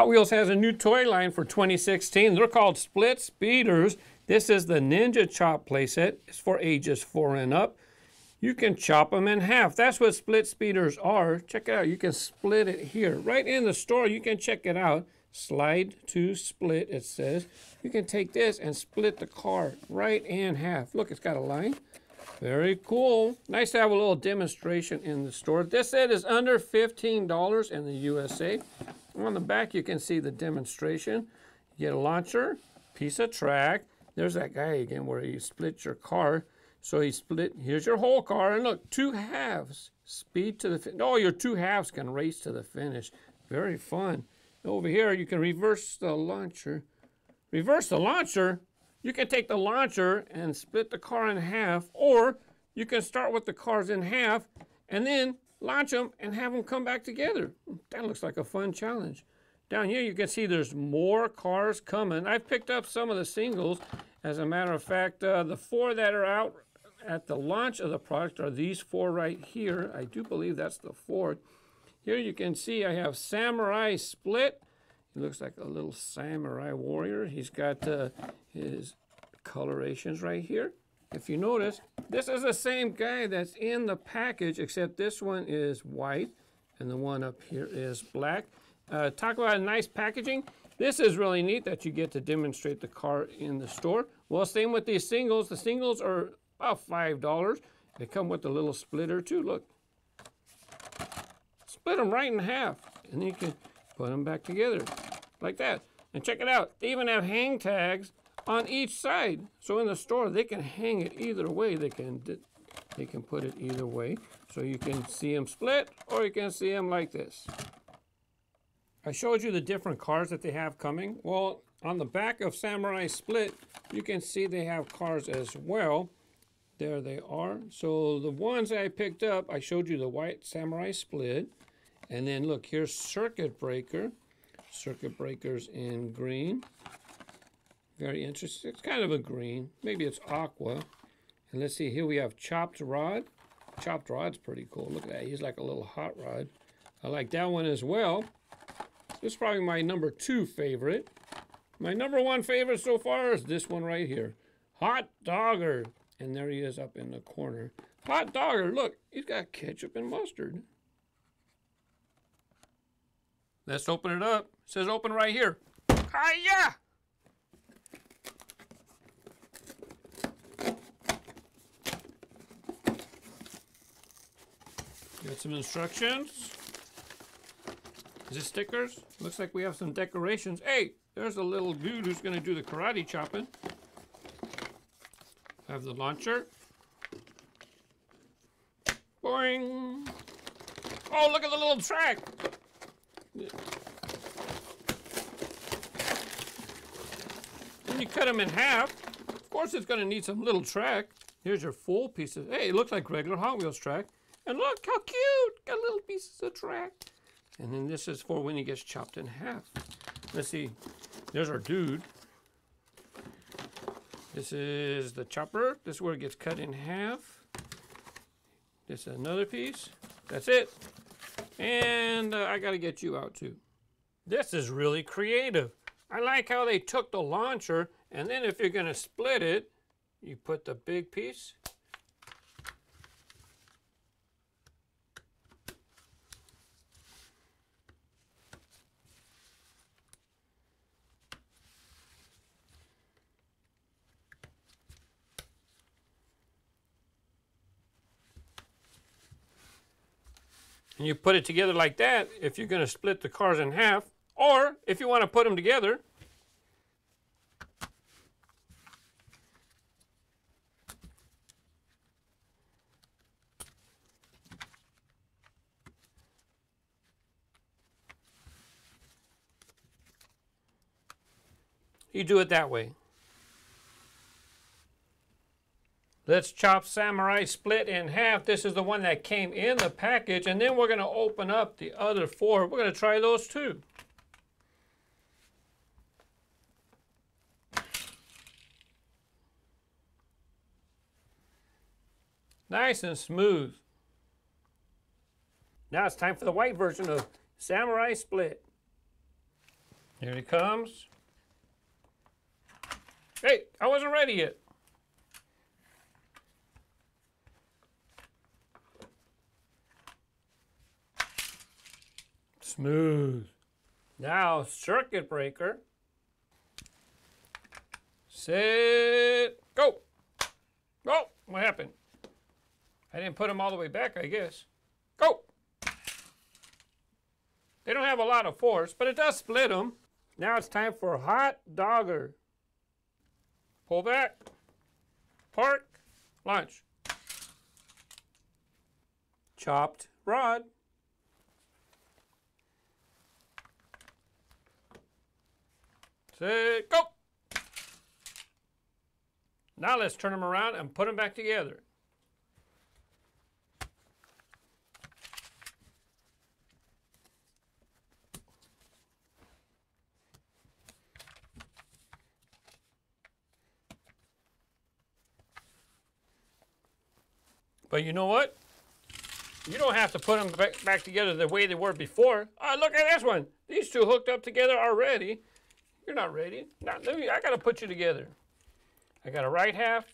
Hot Wheels has a new toy line for 2016. They're called Split Speeders. This is the Ninja Chop playset. It's for ages 4 and up. You can chop them in half. That's what split speeders are. Check it out. You can split it here. Right in the store, you can check it out. Slide to split, it says. You can take this and split the car right in half. Look, it's got a line. Very cool. Nice to have a little demonstration in the store. This set is under $15 in the USA. On the back, you can see the demonstration. You get a launcher, piece of track. There's that guy again where you split your car. So he split, here's your whole car, and look, two halves. Speed to the, finish. oh, your two halves can race to the finish. Very fun. Over here, you can reverse the launcher. Reverse the launcher? You can take the launcher and split the car in half, or you can start with the cars in half and then launch them, and have them come back together. That looks like a fun challenge. Down here you can see there's more cars coming. I've picked up some of the singles. As a matter of fact, uh, the four that are out at the launch of the product are these four right here. I do believe that's the Ford. Here you can see I have Samurai Split. He looks like a little samurai warrior. He's got uh, his colorations right here. If you notice, this is the same guy that's in the package, except this one is white and the one up here is black. Uh, talk about nice packaging. This is really neat that you get to demonstrate the car in the store. Well, same with these singles. The singles are about $5. They come with a little splitter too, look. Split them right in half, and you can put them back together like that. And check it out, they even have hang tags on each side. So in the store, they can hang it either way. They can, they can put it either way. So you can see them split or you can see them like this. I showed you the different cars that they have coming. Well, on the back of Samurai Split, you can see they have cars as well. There they are. So the ones I picked up, I showed you the white Samurai Split. And then look, here's Circuit Breaker. Circuit Breakers in green. Very interesting. It's kind of a green. Maybe it's aqua. And let's see, here we have chopped rod. Chopped rod's pretty cool. Look at that. He's like a little hot rod. I like that one as well. This is probably my number two favorite. My number one favorite so far is this one right here. Hot Dogger. And there he is up in the corner. Hot Dogger, look, he's got ketchup and mustard. Let's open it up. It says open right here. Hiya! Got some instructions. Is this stickers? Looks like we have some decorations. Hey, there's a little dude who's going to do the karate chopping. Have the launcher. Boing! Oh, look at the little track! When you cut them in half, of course it's going to need some little track. Here's your full pieces. Hey, it looks like regular Hot Wheels track. And look how cute! Got little pieces of track. And then this is for when he gets chopped in half. Let's see. There's our dude. This is the chopper. This is where it gets cut in half. This is another piece. That's it. And uh, I got to get you out too. This is really creative. I like how they took the launcher and then if you're going to split it, you put the big piece And you put it together like that if you're going to split the cars in half. Or if you want to put them together, you do it that way. Let's chop Samurai Split in half. This is the one that came in the package. And then we're going to open up the other four. We're going to try those too. Nice and smooth. Now it's time for the white version of Samurai Split. Here he comes. Hey, I wasn't ready yet. Smooth. Now, circuit breaker. Set, go. Oh, what happened? I didn't put them all the way back, I guess. Go. They don't have a lot of force, but it does split them. Now it's time for hot dogger. Pull back. Park. Launch. Chopped rod. Go. Now let's turn them around and put them back together. But you know what? You don't have to put them back, back together the way they were before. Oh, look at this one. These two hooked up together already. You're not ready. Not, let me, I got to put you together. I got a right half,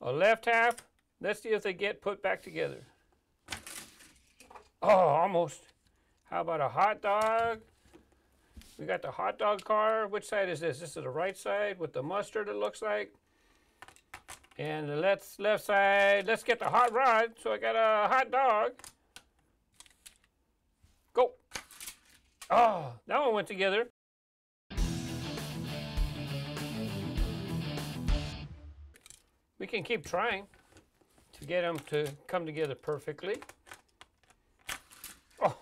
a left half. Let's see if they get put back together. Oh, almost. How about a hot dog? We got the hot dog car. Which side is this? This is the right side with the mustard, it looks like. And the left, left side, let's get the hot rod. So I got a hot dog. Go. Oh, that one went together. We can keep trying to get them to come together perfectly. Oh,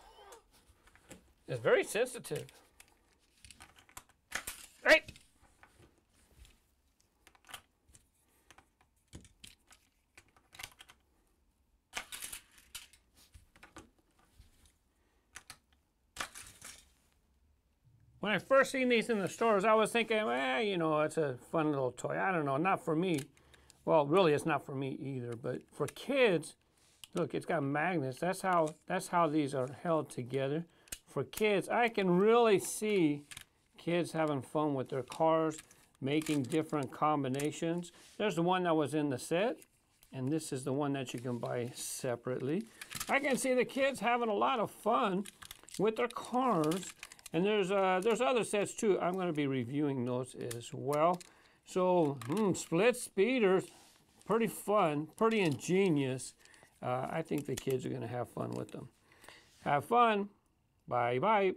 it's very sensitive. Right. When I first seen these in the stores, I was thinking, well, you know, it's a fun little toy. I don't know, not for me. Well, really, it's not for me either. But for kids, look, it's got magnets. That's how that's how these are held together. For kids, I can really see kids having fun with their cars, making different combinations. There's the one that was in the set, and this is the one that you can buy separately. I can see the kids having a lot of fun with their cars. And there's uh, there's other sets too. I'm going to be reviewing those as well. So, hmm, split speeders, pretty fun, pretty ingenious. Uh, I think the kids are going to have fun with them. Have fun. Bye bye.